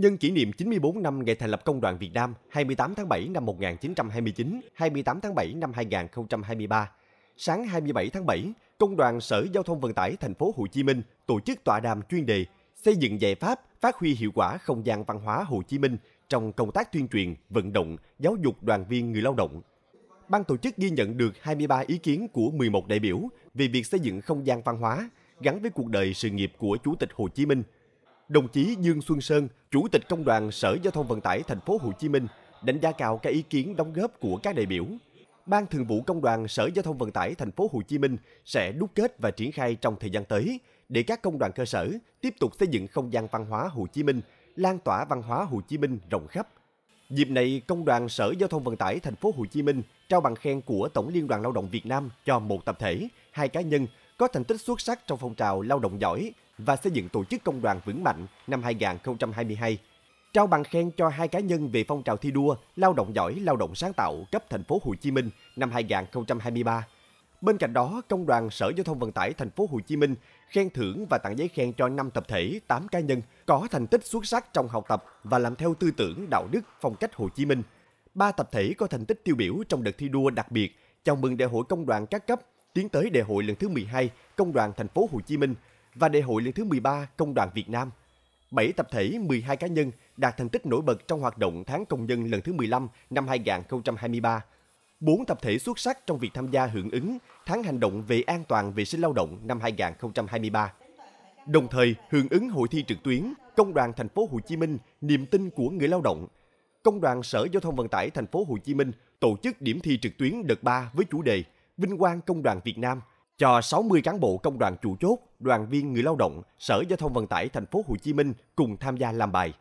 Nhân kỷ niệm 94 năm ngày thành lập Công đoàn Việt Nam 28 tháng 7 năm 1929, 28 tháng 7 năm 2023, sáng 27 tháng 7, Công đoàn Sở Giao thông Vận tải Thành phố Hồ Chí Minh tổ chức tọa đàm chuyên đề xây dựng giải pháp phát huy hiệu quả không gian văn hóa Hồ Chí Minh trong công tác tuyên truyền, vận động, giáo dục đoàn viên người lao động. Ban tổ chức ghi nhận được 23 ý kiến của 11 đại biểu về việc xây dựng không gian văn hóa gắn với cuộc đời sự nghiệp của Chủ tịch Hồ Chí Minh. Đồng chí Dương Xuân Sơn, Chủ tịch Công đoàn Sở Giao thông Vận tải Thành phố Hồ Chí Minh đánh giá cao các ý kiến đóng góp của các đại biểu. Ban Thường vụ Công đoàn Sở Giao thông Vận tải Thành phố Hồ Chí Minh sẽ đúc kết và triển khai trong thời gian tới để các công đoàn cơ sở tiếp tục xây dựng không gian văn hóa Hồ Chí Minh, lan tỏa văn hóa Hồ Chí Minh rộng khắp. Dịp này, Công đoàn Sở Giao thông Vận tải Thành phố Hồ Chí Minh trao bằng khen của Tổng Liên đoàn Lao động Việt Nam cho một tập thể, hai cá nhân có thành tích xuất sắc trong phong trào lao động giỏi và xây dựng tổ chức công đoàn vững mạnh năm 2022. Trao bằng khen cho hai cá nhân về phong trào thi đua lao động giỏi, lao động sáng tạo cấp thành phố Hồ Chí Minh năm 2023. Bên cạnh đó, Công đoàn Sở Giao thông Vận tải thành phố Hồ Chí Minh khen thưởng và tặng giấy khen cho 5 tập thể, 8 cá nhân có thành tích xuất sắc trong học tập và làm theo tư tưởng đạo đức phong cách Hồ Chí Minh. Ba tập thể có thành tích tiêu biểu trong đợt thi đua đặc biệt chào mừng Đại hội Công đoàn các cấp tiến tới Đại hội lần thứ 12 Công đoàn thành phố Hồ Chí Minh và Đại hội lần thứ 13 Công đoàn Việt Nam. 7 tập thể, 12 cá nhân đạt thành tích nổi bật trong hoạt động tháng công nhân lần thứ 15 năm 2023. 4 tập thể xuất sắc trong việc tham gia hưởng ứng tháng hành động về an toàn vệ sinh lao động năm 2023. Đồng thời, hưởng ứng hội thi trực tuyến Công đoàn thành phố Hồ Chí Minh niềm tin của người lao động. Công đoàn Sở Giao thông Vận tải thành phố Hồ Chí Minh tổ chức điểm thi trực tuyến đợt 3 với chủ đề Vinh quang Công đoàn Việt Nam cho 60 cán bộ công đoàn chủ chốt, đoàn viên người lao động, Sở Giao thông Vận tải thành phố Hồ Chí Minh cùng tham gia làm bài.